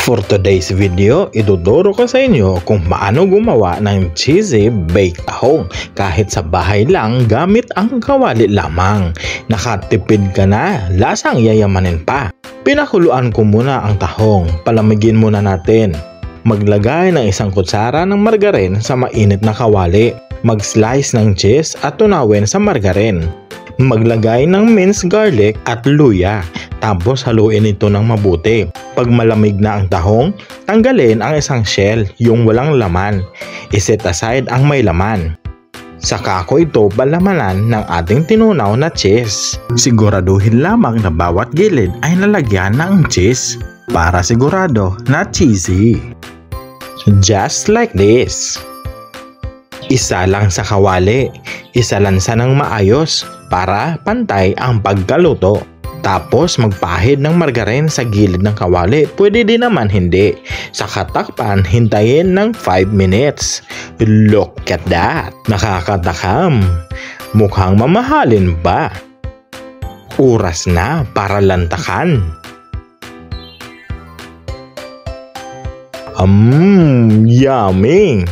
For today's video, ituturo ko sa inyo kung paano gumawa ng cheesy baked tahong kahit sa bahay lang gamit ang kawali lamang. Nakatipid ka na, lasang yayamanin pa. Pinakuluan ko muna ang tahong, palamigin muna natin. Maglagay ng isang kutsara ng margarin sa mainit na kawali. Mag-slice ng cheese at tunawin sa margarin. Maglagay ng minced garlic at luya. Tapos haluin ito ng mabuti. Pag malamig na ang tahong, tanggalin ang isang shell, yung walang laman. Iset aside ang may laman. Saka ko ito balamanan ng ating tinunaw na cheese. Siguraduhin lamang na bawat gilid ay nalagyan ng cheese para sigurado na cheesy. Just like this. Isa lang sa kawali, isa lansa ng maayos para pantay ang pagkaluto. Tapos magpahid ng margarin sa gilid ng kawali. Pwede din naman hindi. Sa katakpan, hintayin ng 5 minutes. Look at that! Nakakatakam. Mukhang mamahalin ba? Oras na para lantakan. Mmm, yummy!